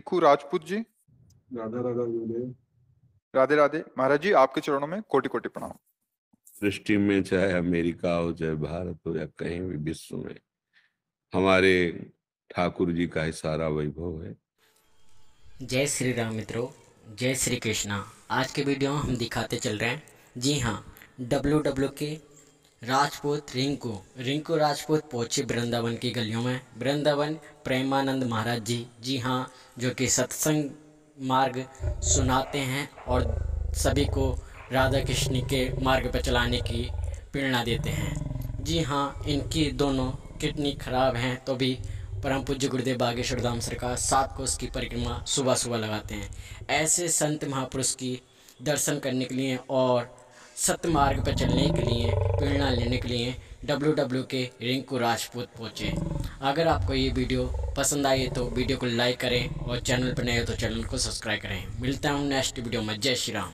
रिंकू राजपूत जी। राधा राधा गुरुदेव राधे राधे महाराज जी आपके चरणों में कोटि कोटि प्रणाम। सृष्टि में चाहे अमेरिका हो चाहे भारत हो या कहीं भी विश्व में हमारे ठाकुर जी का ही सारा वैभव है। जय श्री राम मित्रों जय श्री कृष्णा। आज के वीडियो में हम दिखाते चल रहे हैं। जी हाँ डब्ल्यू डब्ल्यू के राजपूत रिंकू। रिंकू राजपूत पहुँचे वृंदावन की गलियों में। वृंदावन प्रेमानंद महाराज जी। जी हाँ जो कि सत्संग मार्ग सुनाते हैं और सभी को राधा कृष्ण के मार्ग पर चलाने की प्रेरणा देते हैं। जी हाँ इनकी दोनों किडनी खराब हैं तो भी परम पूज्य गुरुदेव बागेश्वर धाम सरकार सात की परिक्रमा सुबह सुबह लगाते हैं। ऐसे संत महापुरुष की दर्शन करने के लिए और सत्य मार्ग पर चलने के लिए, प्रेरणा लेने के लिए डब्ल्यू डब्ल्यू के रिंकू राजपूत पहुँचे अगर आपको ये वीडियो पसंद आई तो वीडियो को लाइक करें और चैनल पर नए हो तो चैनल को सब्सक्राइब करें। मिलता हूँ नेक्स्ट वीडियो में। जय श्री राम।